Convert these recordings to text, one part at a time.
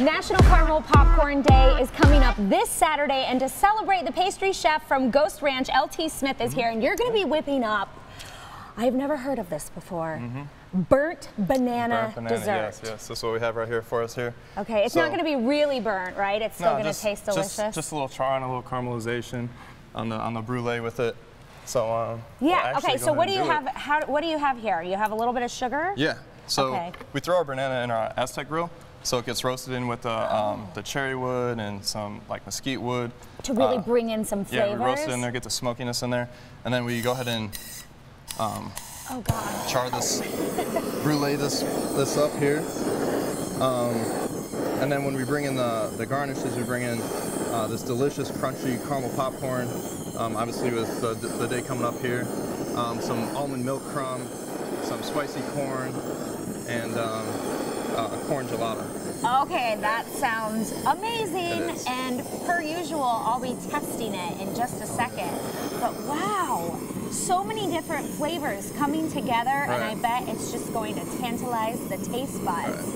National Caramel Popcorn Day is coming up this Saturday, and to celebrate, the pastry chef from Ghost Ranch, LT Smith, is here, and you're going to be whipping up. I've never heard of this before. Burnt banana, Burnt banana, dessert. yes, yes. This is what we have right here for us here. Okay, it's So- not going to be really burnt, right? It's still No, going to taste delicious. Just, just a little char and a little caramelization on the on the brulee with it. So um, yeah. Okay. So what do you it. have? How? What do you have here? You have a little bit of sugar. Yeah. So Okay. we throw our banana in our Aztec grill, so it gets roasted in with the um, the cherry wood and some like mesquite wood. To really Uh, bring in some flavors. Yeah, we roast it in there, get the smokiness in there, and then we go ahead and Oh God. char this, brulee this this up here. Um, and then when we bring in the, the garnishes, we bring in uh, this delicious crunchy caramel popcorn, um, obviously with the, the day coming up here, um, some almond milk crumb, some spicy corn, and corn gelato. Okay, that sounds amazing. And per usual, I'll be testing it in just a second. But wow, so many different flavors coming together, and I bet it's just going to tantalize the taste buds.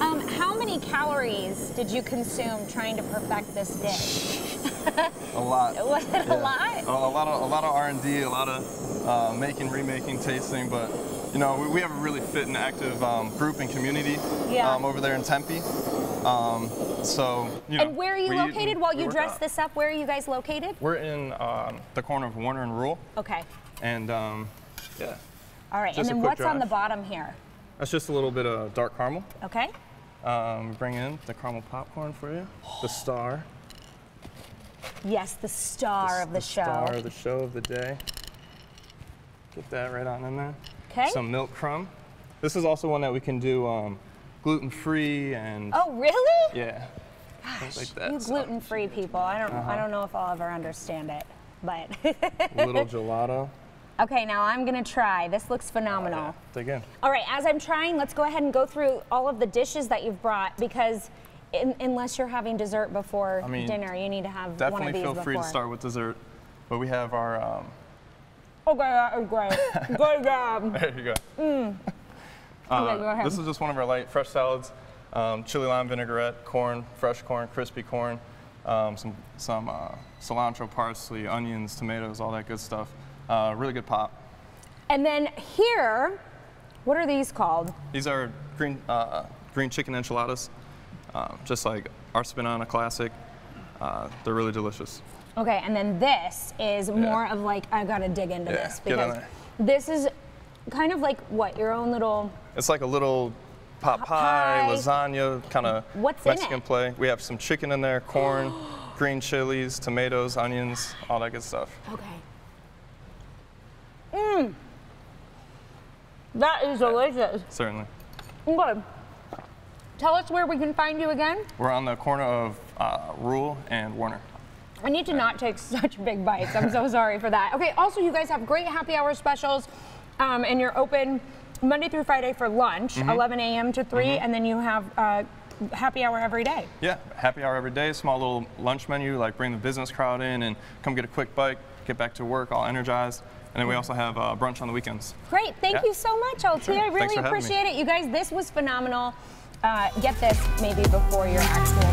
Um, how many calories did you consume trying to perfect this dish? A lot. Was it a lot? A, a lot of a lot of R and D, a lot of uh, making, remaking, tasting, but you know we, we have a really fit and active um, group and community Yeah. um, over there in Tempe. Um, so you know. And where are you we- located while you dress out. this up? Where are you guys located? We're in um, the corner of Warner and Rural, Okay. and um, yeah, All right. Just and then what's on the bottom here? that's just a little bit of dark caramel. Okay. Um, bring in the caramel popcorn for you, the star, Yes, the star of the, show. The star of the show of the day. Get that right on in there. Okay. Some milk crumb. This is also one that we can do um, gluten free and Oh, really? yeah, things like that. You So, Uh-huh. gluten-free people. I don't. I don't know if I'll ever understand it, but. little gelato. okay, now I'm gonna try. This looks phenomenal. Dig in. All right, as I'm trying, let's go ahead and go through all of the dishes that you've brought because. In, unless you're having dessert before I mean, dinner, you need to have one of Definitely these feel before. free to start with dessert, but we have our. Um, Okay, that is great. Good job. there you go. Okay, go. This is just one of our light fresh salads. Um, chili lime vinaigrette, corn, fresh corn, crispy corn, um, some some uh, cilantro, parsley, onions, tomatoes, all that good stuff. Uh, really good pop. And then here, what are these called? These are green uh, green chicken enchiladas, um, just like our spin on a classic. Uh, they're really delicious. Okay, and then this is more of like I gotta dig into Yeah, this because there. this is kind of like what your own little. It's like a little pot pie, pie. lasagna, kind of Mexican play. We have some chicken in there, corn, green chilies, tomatoes, onions, all that good stuff. Okay. Mmm. That is delicious. Certainly. Good. Tell us where we can find you again. We're on the corner of uh, Rural and Warner. I need to not take such big bites. I'm so sorry for that. Okay, also, you guys have great happy hour specials, um, and you're open Monday through Friday for lunch, Mm-hmm. 11 a.m. to 3, and then you have uh, happy hour every day. Yeah, happy hour every day, small little lunch menu, like bring the business crowd in and come get a quick bite, get back to work all energized. And then we also have uh, brunch on the weekends. Great, thank Yeah. you so much, LT. Sure. I really for having me. appreciate it. You guys, this was phenomenal. Uh, get this maybe before your actual.